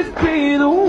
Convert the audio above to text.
always be the one.